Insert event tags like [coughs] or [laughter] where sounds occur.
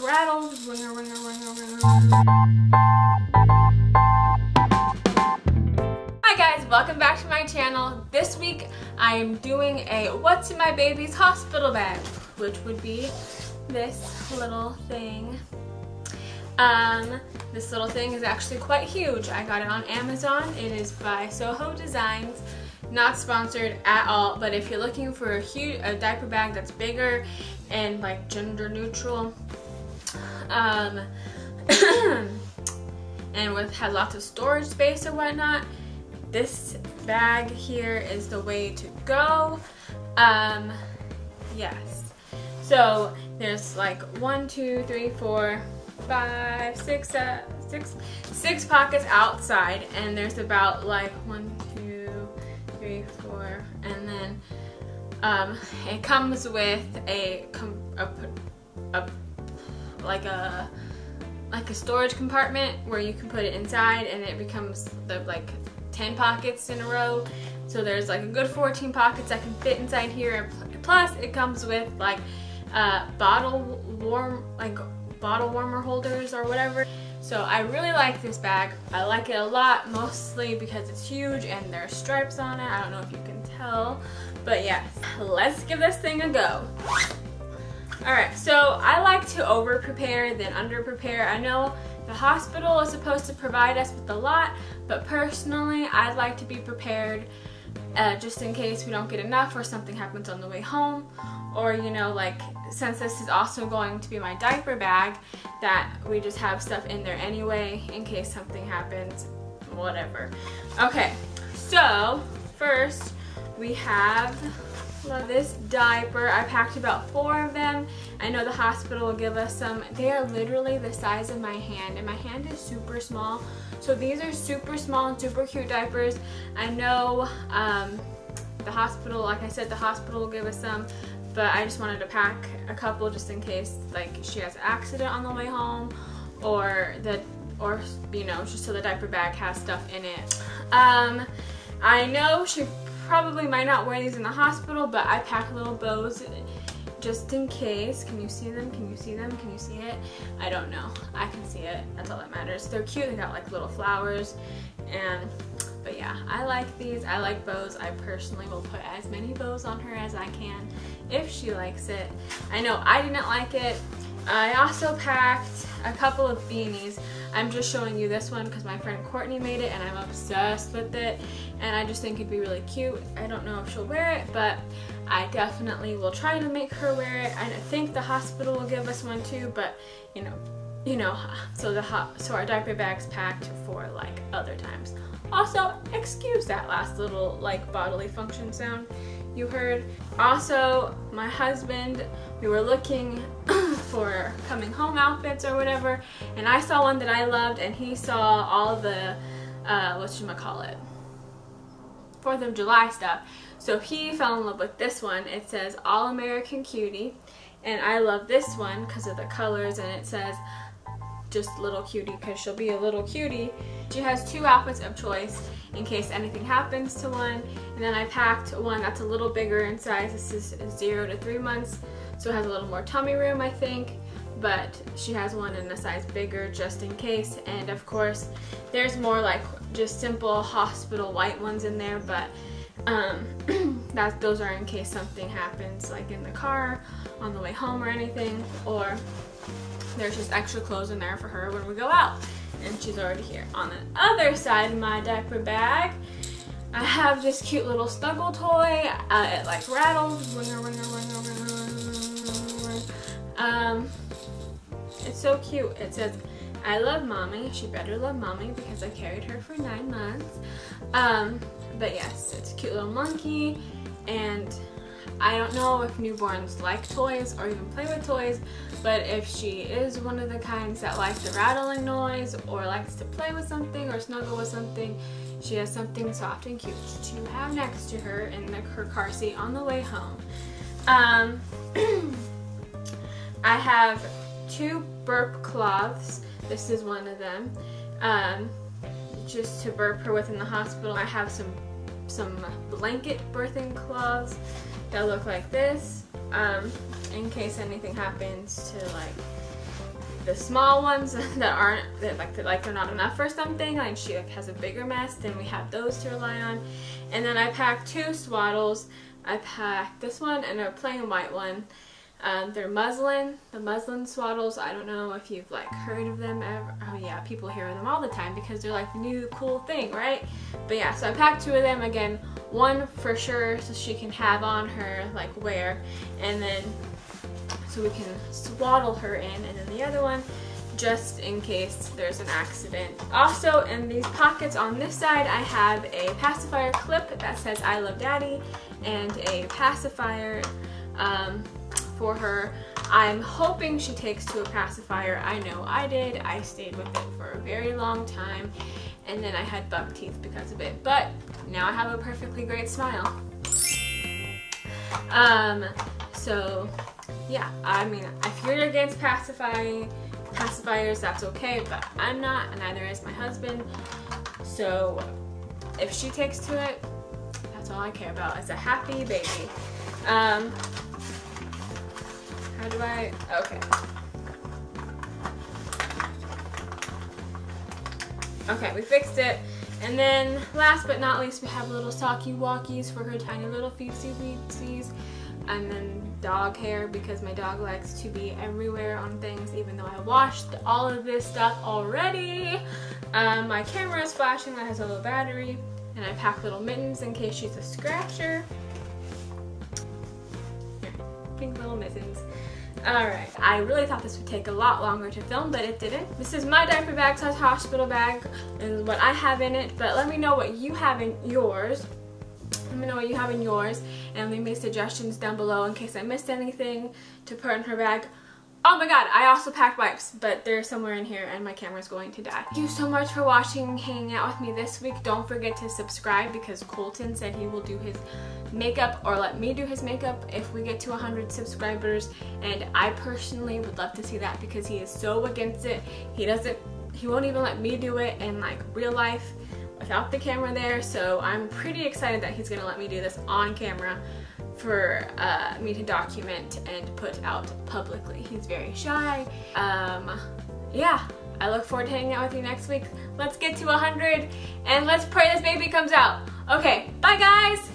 like. Ringer, ringer, ringer, ringer. Hi guys, welcome back to my channel. This week I am doing a what's in my baby's hospital bag, which would be this little thing. Um, this little thing is actually quite huge. I got it on Amazon. It is by Soho Designs. Not sponsored at all, but if you're looking for a huge a diaper bag that's bigger and like gender neutral, um, [coughs] and with had lots of storage space or whatnot, this bag here is the way to go. Um, yes. So there's like one, two, three, four, five, six, uh, six, six pockets outside, and there's about like one, two, three, four, and then um, it comes with a, a, a like a like a storage compartment where you can put it inside, and it becomes the like 10 pockets in a row. So there's like a good 14 pockets that can fit inside here. Plus, it comes with like uh, bottle warm like bottle warmer holders or whatever. So I really like this bag. I like it a lot, mostly because it's huge and there are stripes on it. I don't know if you can tell, but yes, let's give this thing a go. All right, so I like to over prepare than under prepare. I know the hospital is supposed to provide us with a lot, but personally, I'd like to be prepared uh, just in case we don't get enough or something happens on the way home or you know like since this is also going to be my diaper bag that we just have stuff in there anyway in case something happens whatever okay so first we have this diaper I packed about four of them. I know the hospital will give us some. They are literally the size of my hand and my hand is super small. So these are super small and super cute diapers. I know um, the hospital like I said the hospital will give us some but I just wanted to pack a couple just in case like she has an accident on the way home or the or you know just so the diaper bag has stuff in it. Um I know she probably might not wear these in the hospital but I pack little bows just in case can you see them can you see them can you see it I don't know I can see it that's all that matters they're cute they got like little flowers and but yeah, I like these. I like bows. I personally will put as many bows on her as I can if she likes it. I know I didn't like it. I also packed a couple of beanies. I'm just showing you this one because my friend Courtney made it and I'm obsessed with it and I just think it'd be really cute. I don't know if she'll wear it, but I definitely will try to make her wear it. And I think the hospital will give us one too, but you know, you know, [laughs] so the hot, so our diaper bag's packed for like other times. Also, excuse that last little like bodily function sound you heard. Also, my husband, we were looking [coughs] for coming home outfits or whatever, and I saw one that I loved, and he saw all the, uh, what should I call it? Fourth of July stuff. So he fell in love with this one. It says All American Cutie, and I love this one because of the colors, and it says just little cutie because she'll be a little cutie. She has two outfits of choice in case anything happens to one. And then I packed one that's a little bigger in size. This is zero to three months, so it has a little more tummy room, I think. But she has one in a size bigger just in case. And of course, there's more like just simple hospital white ones in there, but um, [clears throat] that those are in case something happens like in the car on the way home or anything or there's just extra clothes in there for her when we go out. And she's already here. On the other side of my diaper bag, I have this cute little snuggle toy. Uh, it like rattles. Um, it's so cute. It says, I love mommy. She better love mommy because I carried her for nine months. Um, but yes, it's a cute little monkey. And I don't know if newborns like toys or even play with toys, but if she is one of the kinds that likes the rattling noise or likes to play with something or snuggle with something, she has something soft and cute to have next to her in the, her car seat on the way home. Um, [clears throat] I have two burp cloths. This is one of them. Um, just to burp her with in the hospital. I have some some blanket birthing cloths that look like this um, in case anything happens to like the small ones [laughs] that aren't that like they're, like they're not enough or something and she like has a bigger mess then we have those to rely on. And then I packed two swaddles. I packed this one and a plain white one um, they're muslin. The muslin swaddles I don't know if you've like heard of them ever. Oh yeah people hear them all the time because they're like the new cool thing right? But yeah so I packed two of them again. One for sure so she can have on her like wear. And then so we can swaddle her in. And then the other one just in case there's an accident. Also in these pockets on this side I have a pacifier clip that says I love daddy and a pacifier um, for her. I'm hoping she takes to a pacifier. I know I did. I stayed with it for a very long time and then I had buck teeth because of it. But now I have a perfectly great smile. Um, so yeah, I mean, if you're against pacifying, pacifiers, that's okay, but I'm not, and neither is my husband. So if she takes to it, that's all I care about. It's a happy baby. Um, I, okay. Okay, we fixed it. And then last but not least, we have little socky walkies for her tiny little feetsies weetsies. And then dog hair because my dog likes to be everywhere on things even though I washed all of this stuff already. Um, my camera is flashing, that has a low battery. And I pack little mittens in case she's a scratcher. Pink little mittens. Alright, I really thought this would take a lot longer to film, but it didn't. This is my diaper bag size hospital bag and what I have in it, but let me know what you have in yours. Let me know what you have in yours and leave me suggestions down below in case I missed anything to put in her bag. Oh my god, I also packed wipes, but they're somewhere in here and my camera's going to die. Thank you so much for watching and hanging out with me this week. Don't forget to subscribe because Colten said he will do his makeup or let me do his makeup if we get to 100 subscribers and I personally would love to see that because he is so against it. He doesn't, he won't even let me do it in like real life without the camera there so I'm pretty excited that he's gonna let me do this on camera for uh, me to document and put out publicly. He's very shy. Um, yeah, I look forward to hanging out with you next week. Let's get to 100 and let's pray this baby comes out. Okay, bye guys!